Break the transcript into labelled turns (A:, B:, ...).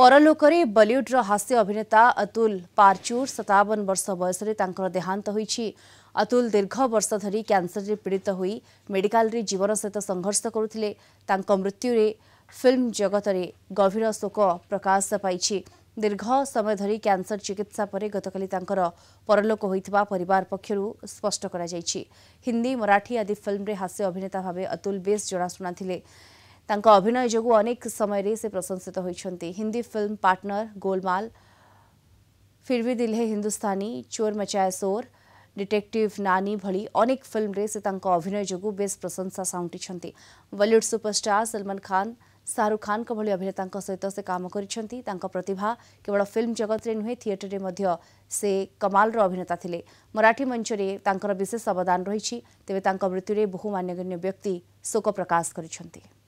A: लोकै बलिउड्र हास्य अभिनेता अतुल पारचुर सतावन वर्ष देहांत देहान्त अतुल दीर्घ वर्ष धरी रे पीडित हु मेडिकल जीवनसहित सङ्घर्ष गरुले त मृत्यु फिल्म रे गभीर शोक प्रकाश पाँच दीर्घ समय धरि क्यान्सर चिकित्सा परे परलोक परिवार पक्षहरू स्पष्ट हिन्दी मराठी आदि फिल्म हास्य अभिनेता भाव अतुल बेस जनाशुनाले अभिनय जो अनेक समय से प्रशंसित होती हिंदी फिल्म पार्टनर गोलमाल फिर भी दिल्ले हिंदुस्तानी चोर मचाए सोर डिटेक्टिव नानी भली अनेक फिल्म रे से अभिनय जो बेस प्रशंसा साउंटी बलीउड सुपरस्टार सलमान खान शाहरुख खान को भली अभिनेता सहित से काम प्रतिभा केवल फिल्म जगत में नुहे थिएटर में से कमाल अभिनेता थे मराठी मंच में विशेष अवदान रही तेज मृत्यु में बहु मान्यगण्य व्यक्ति शोक प्रकाश कर